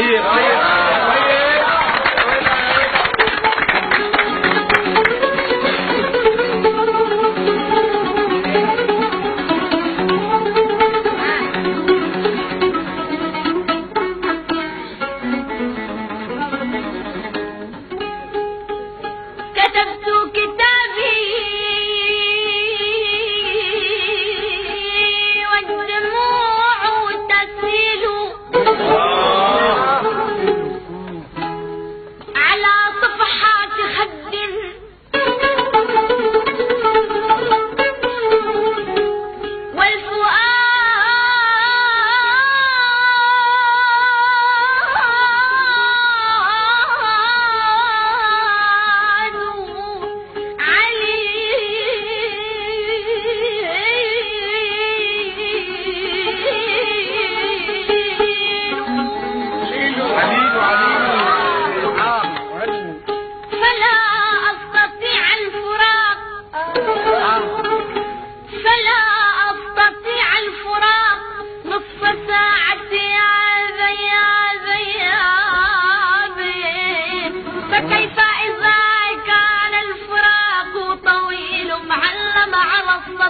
イエーイけた إذا